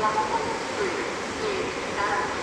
山本水、新北